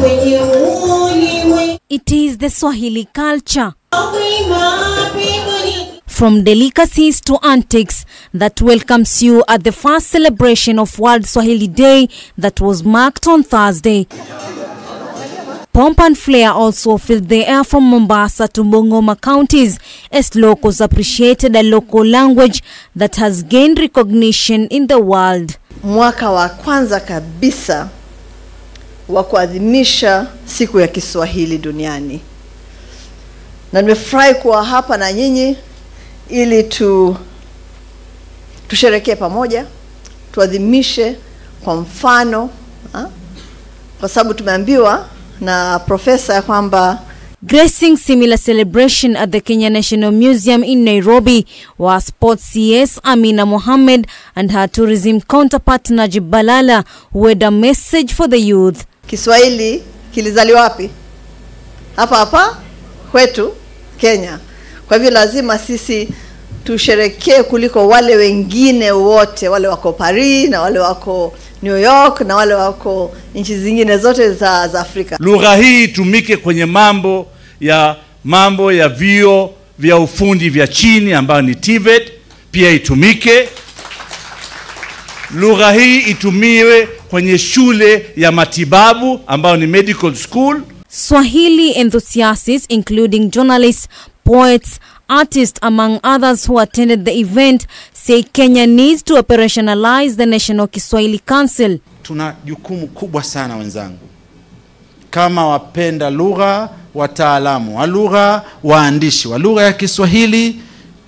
kwenye ulimwengu It is the Swahili culture. From delicacies to antics that welcomes you at the first celebration of World Swahili Day that was marked on Thursday. Pomp and flair also filled the air from Mombasa to Bungoma counties as locals appreciated a local language that has gained recognition in the world. mwaka wa kwanza kabisa wa kuadhimisha siku ya Kiswahili duniani, na nimefurahi kuwa hapa na nyinyi ili tu tusherekee pamoja, tuadhimishe kwa mfano ha? kwa sababu tumeambiwa na profesa ya kwamba Gracing similar celebration at the Kenya National Museum in Nairobi were sports CS Amina Mohammed and her tourism counterpart Najib Balala who had a message for the youth. Kiswahili kilizaliwa wapi? Hapa hapa kwetu Kenya. Kwa hivyo lazima sisi tusherekee kuliko wale wengine wote, wale wako Paris na wale wako New York na wale wako nchi zingine zote za, za Afrika. lugha hii itumike kwenye mambo ya mambo ya vio vya ufundi vya chini ambayo ni TVET, pia itumike. Lugha hii itumiwe kwenye shule ya matibabu ambayo ni medical school. Swahili enthusiasts, including journalists, poets, artists, among others who attended the event, say Kenya needs to operationalize the National Kiswahili Council. tuna jukumu kubwa sana wenzangu, kama wapenda lugha, wataalamu wa lugha, waandishi wa lugha ya Kiswahili,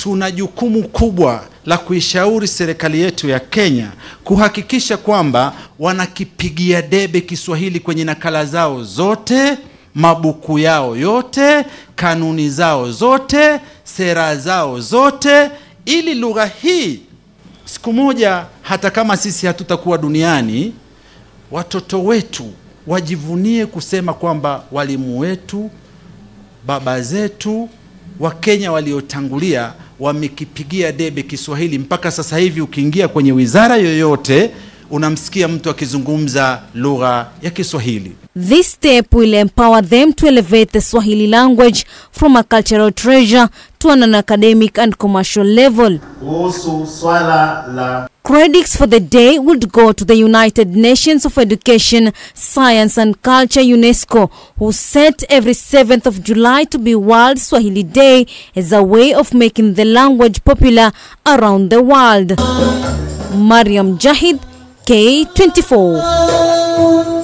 tuna jukumu kubwa la kuishauri serikali yetu ya Kenya kuhakikisha kwamba wanakipigia debe Kiswahili kwenye nakala zao zote, mabuku yao yote, kanuni zao zote, sera zao zote, ili lugha hii siku moja hata kama sisi hatutakuwa duniani, watoto wetu wajivunie kusema kwamba walimu wetu, baba zetu, Wakenya waliotangulia wamekipigia debe Kiswahili. Mpaka sasa hivi ukiingia kwenye wizara yoyote unamsikia mtu akizungumza lugha ya Kiswahili. This step will empower them to elevate the Swahili language from a cultural treasure to an academic and commercial level. kuhusu swala la Credits for the day would go to the United Nations of Education, Science and Culture UNESCO, who set every 7th of July to be World Swahili Day as a way of making the language popular around the world. Mariam Jahid, K24.